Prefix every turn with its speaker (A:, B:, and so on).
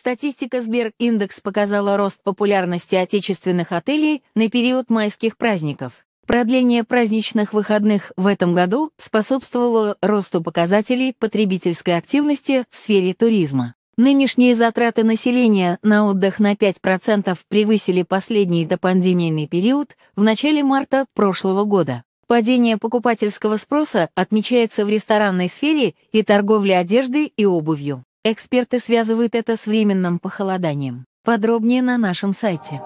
A: Статистика Сбериндекс показала рост популярности отечественных отелей на период майских праздников. Продление праздничных выходных в этом году способствовало росту показателей потребительской активности в сфере туризма. Нынешние затраты населения на отдых на 5% превысили последний допандемийный период в начале марта прошлого года. Падение покупательского спроса отмечается в ресторанной сфере и торговле одеждой и обувью. Эксперты связывают это с временным похолоданием. Подробнее на нашем сайте.